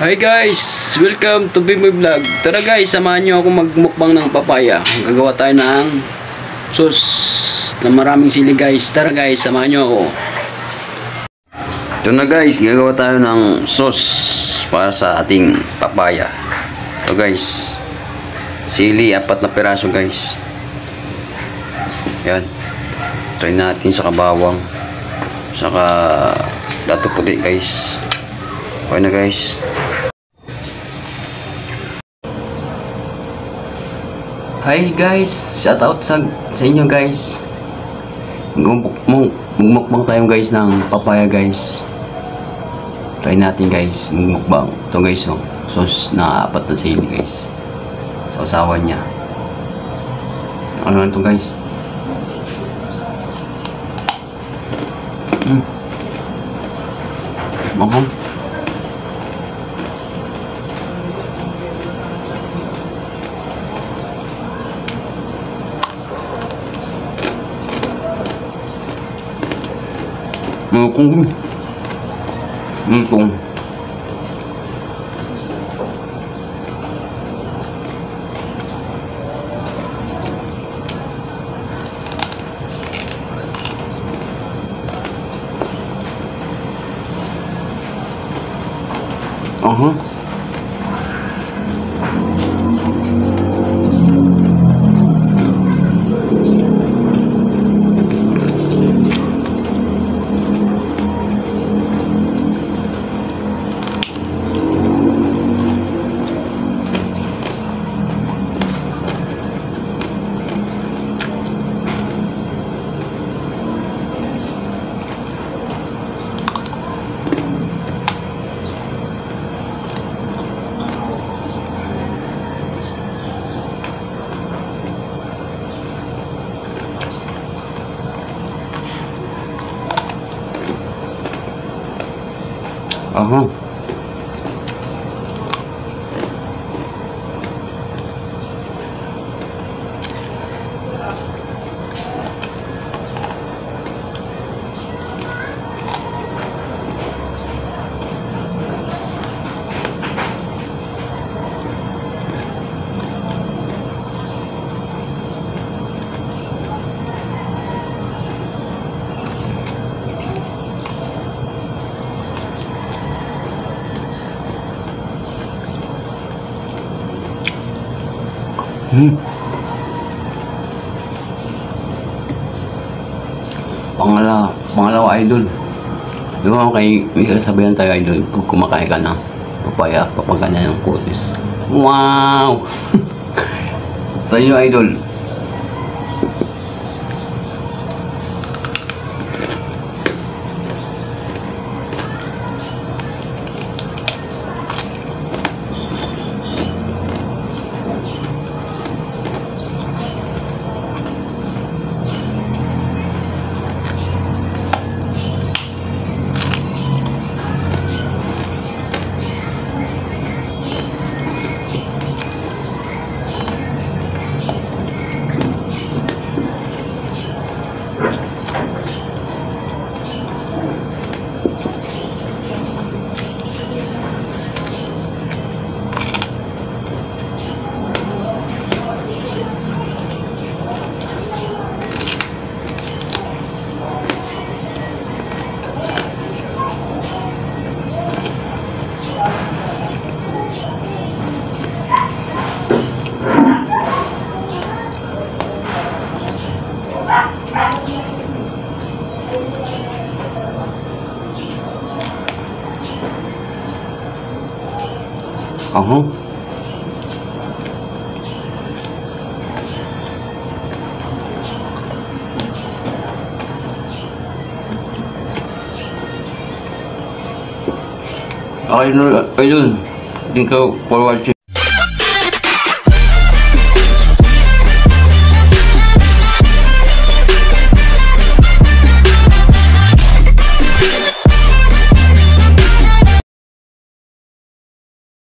Hi guys! Welcome to Bimoy Vlog. Tara guys, samahan nyo ako magmukbang ng papaya. Gagawa tayo ng sauce na maraming sili guys. Tara guys, samahan nyo ako. Ito na guys, gagawa tayo ng sauce para sa ating papaya. Ito guys, sili, apat na piraso guys. Yan. Try natin sa kabawang. Saka dato puti guys. Okay na guys. Hi guys, shout out sa, sa inyo guys. Magmukbang tayo guys ng papaya guys. Try natin guys, magmukbang. Ito guys, oh, sauce na apat na sili guys. Sa usawa niya. Ano lang ito guys? Hmm. Mahal. nó cũng nó cũng Uh-huh. Aha. Hmm. Pangalawa, idol. Di ba kay may sasabihan tayo idol kung kumakain ka ng papaya, papagana ng kutis. Wow! Sa inyo idol. Uh-huh. I know I don't.